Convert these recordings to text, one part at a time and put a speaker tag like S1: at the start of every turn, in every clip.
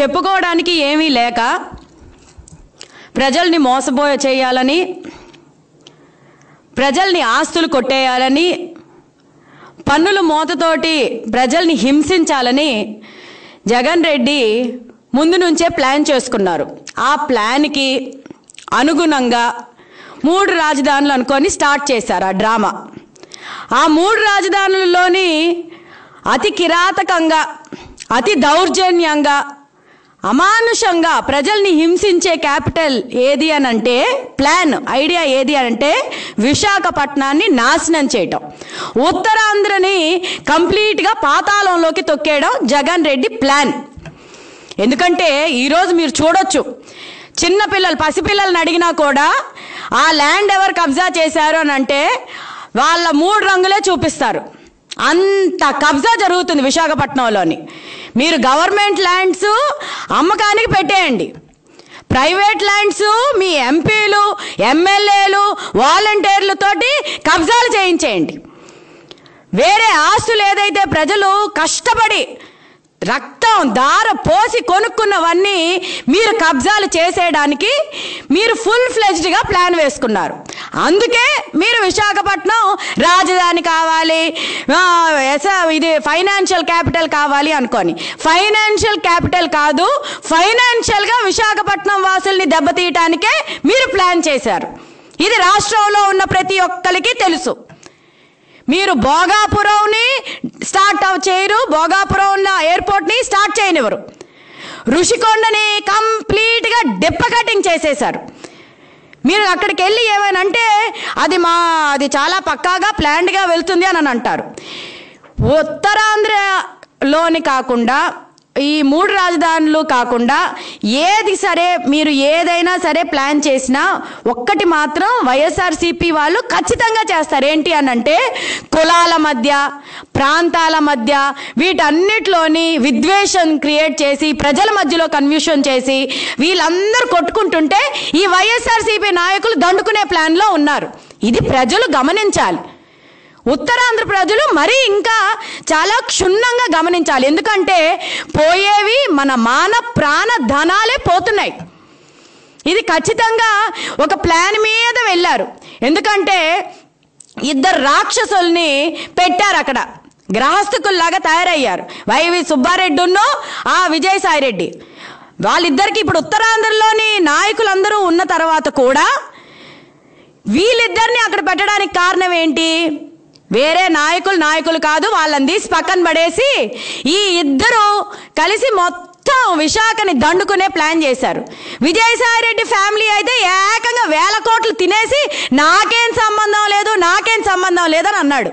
S1: చెప్పుకోవడానికి ఏమీ లేక ప్రజల్ని మోసపోయ చేయాలని ప్రజల్ని ఆస్తులు కొట్టేయాలని పన్నుల మోతతోటి ప్రజల్ని హింసించాలని జగన్ రెడ్డి ముందు నుంచే ప్లాన్ చేసుకున్నారు. ఆ ప్లాన్కి అనుగుణంగా మూడు రాజధానులు అనుకొని స్టార్ట్ చేశారు ఆ డ్రామా. ఆ మూడు రాజధానులలోని అతి కిరాతకంగా అతి దౌర్జన్యంగా అమానుషంగా ప్రజల్ని హింసించే క్యాపిటల్ ఏది అని అంటే ప్లాన్ ఐడియా ఏది అని అంటే విశాఖపట్నాన్ని నాశనం చేయటం. ఉత్తరాంధ్రని కంప్లీట్గా పాతాళంలోకి తొక్కేయడం జగన్ రెడ్డి ప్లాన్. ఎందుకంటే ఈరోజు మీరు చూడొచ్చు చిన్నపిల్లలు పసిపిల్లల్ని అడిగినా కూడా ఆ ల్యాండ్ ఎవరు కబ్జా చేశారు అని అంటే వాళ్ళ మూడు రంగులే చూపిస్తారు. అంత కబ్జా జరుగుతుంది విశాఖపట్నంలోని. మీరు గవర్నమెంట్ ల్యాండ్స్ అమ్మకానికి పెట్టేయండి. ప్రైవేట్ ల్యాండ్స్ మీ ఎంపీలు ఎమ్మెల్యేలు వాలంటీర్లతోటి కబ్జాలు చేయించేయండి. వేరే ఆస్తులు ఏదైతే ప్రజలు కష్టపడి రక్తం దార పోసి కొనుక్కున్నవన్నీ మీరు కబ్జాలు చేసేయడానికి మీరు ఫుల్ ఫ్లెజ్డ్గా ప్లాన్ వేసుకున్నారు. అందుకే మీరు విశాఖపట్నం రాజధాని కావాలి. ఇది ఫైనాన్షియల్ క్యాపిటల్ కావాలి అనుకొని. ఫైనాన్షియల్ క్యాపిటల్ కాదు ఫైనాన్షియల్గా విశాఖపట్నం వాసుల్ని దెబ్బతీయటానికే మీరు ప్లాన్ చేశారు. ఇది రాష్ట్రంలో ఉన్న ప్రతి ఒక్కరికి తెలుసు. మీరు భోగాపురంని స్టార్ట్ చేయరు భోగాపురం ఉన్న ఎయిర్పోర్ట్ని స్టార్ట్ చేయనివ్వరు. ఋషికొండని కంప్లీట్గా డిప్ప కటింగ్ చేసేశారు. మీరు అక్కడికి వెళ్ళి ఏమైనా అంటే అది మా అది చాలా పక్కాగా ప్లాన్డ్గా వెళ్తుంది అని అంటారు. ఉత్తరాంధ్రలోని కాకుండా ఈ మూడు రాజధానులు కాకుండా ఏది సరే మీరు ఏదైనా సరే ప్లాన్ చేసినా ఒక్కటి మాత్రం వైఎస్ఆర్సీపీ వాళ్ళు ఖచ్చితంగా చేస్తారు. ఏంటి అని అంటే కులాల మధ్య ప్రాంతాల మధ్య వీటన్నిటిలోని విద్వేషం క్రియేట్ చేసి ప్రజల మధ్యలో కన్ఫ్యూషన్ చేసి వీళ్ళందరూ కొట్టుకుంటుంటే ఈ వైఎస్ఆర్సీపీ నాయకులు దండుకునే ప్లాన్లో ఉన్నారు. ఇది ప్రజలు గమనించాలి. ఉత్తరాంధ్ర ప్రజలు మరీ ఇంకా చాలా క్షుణ్ణంగా గమనించాలి. ఎందుకంటే పోయేవి మన మాన ప్రాణ ధనాలే పోతున్నాయి. ఇది ఖచ్చితంగా ఒక ప్లాన్ మీద వెళ్ళారు. ఎందుకంటే ఇద్దరు రాక్షసుల్ని పెట్టారు అక్కడ గ్రహస్థకుల్లాగా తయారయ్యారు. వైవి సుబ్బారెడ్డిను ఆ విజయసాయి రెడ్డి వాళ్ళిద్దరికి ఇప్పుడు ఉత్తరాంధ్రలోని నాయకులందరూ ఉన్న తర్వాత కూడా వీళ్ళిద్దరిని అక్కడ పెట్టడానికి కారణం ఏంటి? వేరే నాయకులు నాయకులు కాదు వాళ్ళని తీసి పక్కన పడేసి ఈ ఇద్దరు కలిసి మొత్తం విశాఖని దండుకునే ప్లాన్ చేశారు. విజయసాయి రెడ్డి ఫ్యామిలీ అయితే ఏకంగా వేల కోట్లు తినేసి నాకేం సంబంధం లేదు నాకేం సంబంధం లేదని అన్నాడు.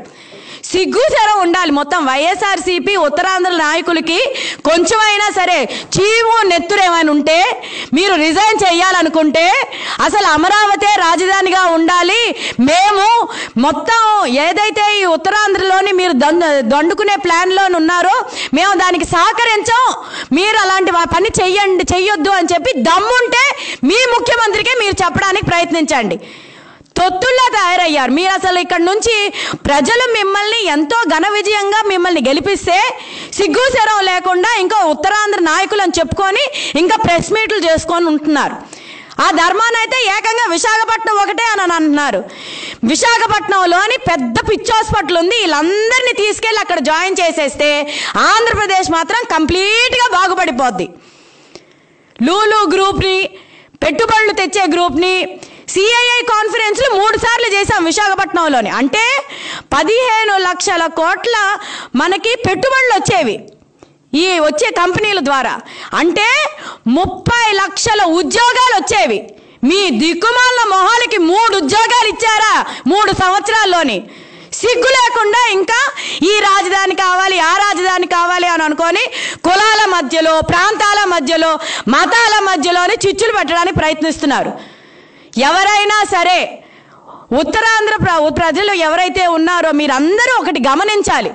S1: సిగ్గు ఉండాలి మొత్తం వైఎస్ఆర్సీపీ ఉత్తరాంధ్ర నాయకులకి. కొంచెమైనా సరే చీము నెత్తురు ఏమైనా ఉంటే మీరు రిజైన్ చేయాలనుకుంటే అసలు అమరావతి రాజధానిగా ఉండాలి. మేము మొత్తం ఏదైతే ఈ ఉత్తరాంధ్రలోని మీరు దండుకునే ప్లాన్లో ఉన్నారో మేము దానికి సహకరించాం. మీరు అలాంటి వా- పని చెయ్యండి చెయ్యొద్దు అని చెప్పి దమ్ముంటే మీ ముఖ్యమంత్రికే మీరు చెప్పడానికి ప్రయత్నించండి. తొత్తుల్లా తయారయ్యారు. మీరు అసలు ఇక్కడ నుంచి ప్రజలు మిమ్మల్ని ఎంతో ఘన విజయంగా మిమ్మల్ని గెలిపిస్తే సిగ్గు శరం లేకుండా ఇంకా ఉత్తరాంధ్ర నాయకులు అని చెప్పుకొని ఇంకా ప్రెస్ మీట్లు చేసుకొని ఉంటున్నారు. ఆ ధర్మాన్ని అయితే ఏకంగా విశాఖపట్నం ఒకటే అని అని అంటున్నారు. విశాఖపట్నంలోని పెద్ద పిచ్చి హాస్పిటల్ ఉంది. వీళ్ళందరినీ తీసుకెళ్ళి అక్కడ జాయిన్ చేసేస్తే ఆంధ్రప్రదేశ్ మాత్రం కంప్లీట్గా బాగుపడిపోద్ది. లూలు గ్రూప్ని పెట్టుబడులు తెచ్చే గ్రూప్ని సిఐఐ కాన్ఫరెన్స్లు మూడు సార్లు చేశాం విశాఖపట్నంలోని. అంటే పదిహేను లక్షల కోట్ల మనకి పెట్టుబడులు వచ్చేవి. ఈ వచ్చే కంపెనీల ద్వారా. అంటే ముప్పై లక్షల ఉద్యోగాలు వచ్చేవి. మీ దిక్కుమాల మొహాలకి మూడు ఉద్యోగాలు ఇచ్చారా మూడు సంవత్సరాల్లోని. సిగ్గు లేకుండా ఇంకా ఈ రాజధాని కావాలి ఆ రాజధాని కావాలి అని అనుకొని కులాల మధ్యలో ప్రాంతాల మధ్యలో మతాల మధ్యలోనే చిచ్చులు పెట్టడానికి ప్రయత్నిస్తున్నారు. ఎవరైనా సరే ఉత్తరాంధ్ర ప్ర- ప్రజలు ఎవరైతే ఉన్నారో మీరందరూ ఒకటి గమనించాలి.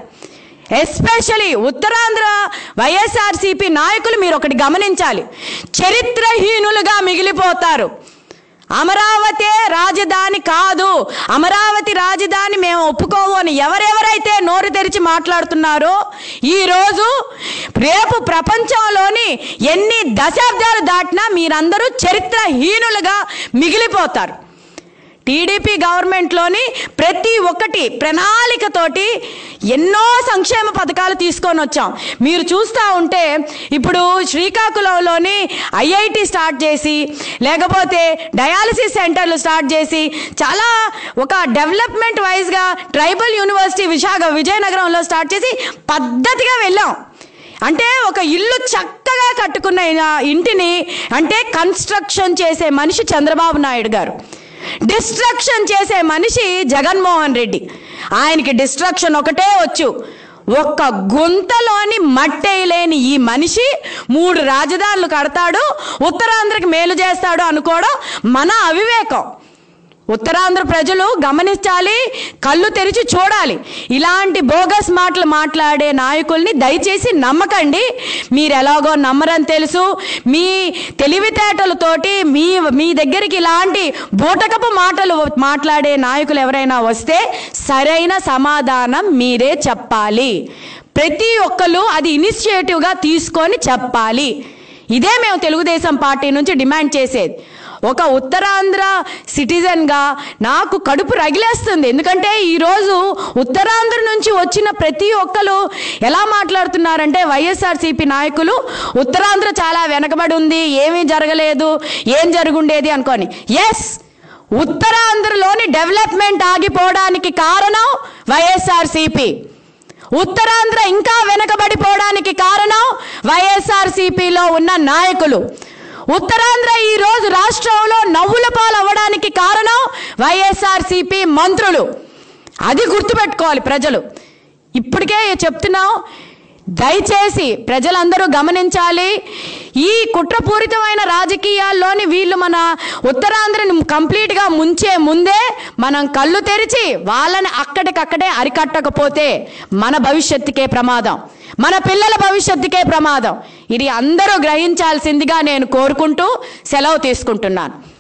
S1: ఎస్పెషలీ ఉత్తరాంధ్ర వైఎస్ఆర్సీపీ నాయకులు మీరు ఒకటి గమనించాలి. చరిత్రహీనులుగా మిగిలిపోతారు. అమరావతి రాజధాని కాదు. అమరావతి రాజధాని మేము ఒప్పుకోము అని ఎవరెవరైతే నోరు తెరిచి మాట్లాడుతున్నారో ఈరోజు రేపు ప్రపంచంలోని ఎన్ని దశాబ్దాలు దాటినా మీరందరూ చరిత్రహీనులుగా మిగిలిపోతారు. టీడీపీ గవర్నమెంట్లోని ప్రతి ఒక్కటి ప్రణాళికతోటి ఎన్నో సంక్షేమ పథకాలు తీసుకొని వచ్చాం. మీరు చూస్తూ ఉంటే ఇప్పుడు శ్రీకాకుళంలోని ఐఐటి స్టార్ట్ చేసి లేకపోతే డయాలసిస్ సెంటర్లు స్టార్ట్ చేసి చాలా ఒక డెవలప్మెంట్ వైజ్గా ట్రైబల్ యూనివర్సిటీ విశాఖ విజయనగరంలో స్టార్ట్ చేసి పద్ధతిగా వెళ్ళాం. అంటే ఒక ఇల్లు చక్కగా కట్టుకున్న ఇంటిని అంటే కన్స్ట్రక్షన్ చేసే మనిషి చంద్రబాబు నాయుడు గారు. డిస్ట్రక్షన్ చేసే మనిషి జగన్మోహన్ రెడ్డి. ఆయనకి డిస్ట్రక్షన్ ఒకటే వచ్చు. ఒక్క గుంతలోని మట్టేయలేని ఈ మనిషి మూడు రాజధానులు కడతాడు ఉత్తరాంధ్రకి మేలు చేస్తాడు అనుకోవడం మన అవివేకం. ఉత్తరాంధ్ర ప్రజలు గమనించాలి కళ్ళు తెరిచి చూడాలి. ఇలాంటి బోగస్ మాటలు మాట్లాడే నాయకుల్ని దయచేసి నమ్మకండి. మీరు ఎలాగో నమ్మరని తెలుసు. మీ తెలివితేటలతోటి మీ మీ దగ్గరికి ఇలాంటి బూటకపు మాటలు మాట్లాడే నాయకులు ఎవరైనా వస్తే సరైన సమాధానం మీరే చెప్పాలి. ప్రతి ఒక్కరు అది ఇనిషియేటివ్గా తీసుకొని చెప్పాలి. ఇదే మేము తెలుగుదేశం పార్టీ నుంచి డిమాండ్ చేసేది. ఒక ఉత్తరాంధ్ర సిటిజన్గా నాకు కడుపు రగిలేస్తుంది. ఎందుకంటే ఈరోజు ఉత్తరాంధ్ర నుంచి వచ్చిన ప్రతి ఒక్కరు ఎలా మాట్లాడుతున్నారంటే వైఎస్ఆర్సీపీ నాయకులు ఉత్తరాంధ్ర చాలా వెనకబడి ఉంది ఏమీ జరగలేదు ఏం జరుగుండేది అనుకోని. ఎస్ ఉత్తరాంధ్రలోని డెవలప్మెంట్ ఆగిపోవడానికి కారణం వైఎస్ఆర్సీపీ. ఉత్తరాంధ్ర ఇంకా వెనకబడిపోవడానికి కారణం వైఎస్ఆర్సీపీలో ఉన్న నాయకులు. ఉత్తరాంధ్ర ఈ రోజు రాష్ట్రంలో నవ్వుల పాలు అవ్వడానికి కారణం వైఎస్ఆర్సీపీ మంత్రులు. అది గుర్తుపెట్టుకోవాలి ప్రజలు. ఇప్పటికే చెప్తున్నాం దయచేసి ప్రజలందరూ గమనించాలి. ఈ కుట్రపూరితమైన రాజకీయాల్లోని వీళ్ళు మన ఉత్తరాంధ్రని కంప్లీట్గా ముంచే ముందే మనం కళ్ళు తెరిచి వాళ్ళని అక్కడికక్కడే అరికట్టకపోతే మన భవిష్యత్తుకే ప్రమాదం. మన పిల్లల భవిష్యత్తుకే ప్రమాదం. ఇది అందరూ గ్రహించాల్సిందిగా నేను కోరుకుంటూ సెలవు తీసుకుంటున్నాను.